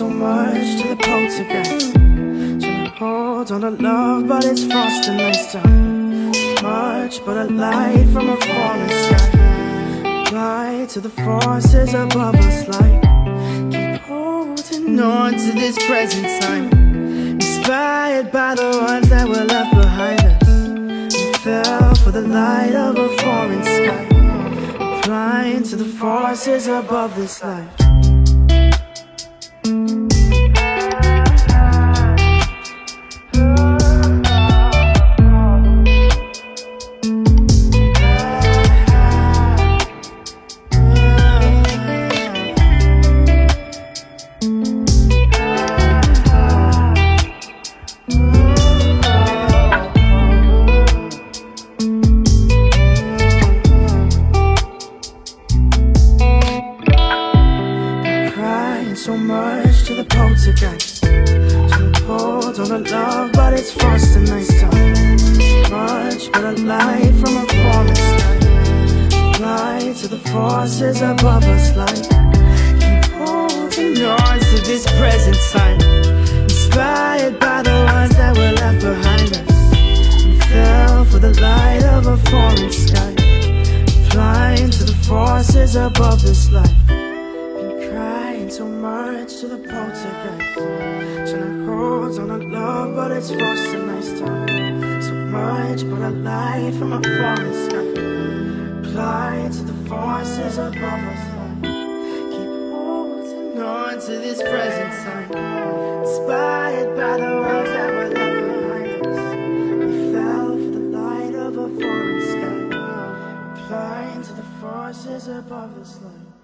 so much to the poltergeist. Trying to hold on to love, but it's frosting nice time. Much but a light from a falling sky. Apply to the forces above us, like keep holding on to this present time. Inspired by the ones that were left behind us. We fell for the light of a foreign sky. Applying to the forces above this life. So much to the poltergeist. To hold on to love, but it's frosting nice time Much but a light from a falling sky. Fly to the forces above us like Keep holding on to this present time. Inspired by the ones that were left behind us. We fell for the light of a falling sky. Flying to the forces above this life much to the poltergeist. Trying to hold on to love, but it's forced a nice time. So much, but a light from a falling sky. Apply to the forces above us. Keep holding on to this present time. Inspired by the ones that were left behind us. We fell for the light of a foreign sky. Applying to the forces above us light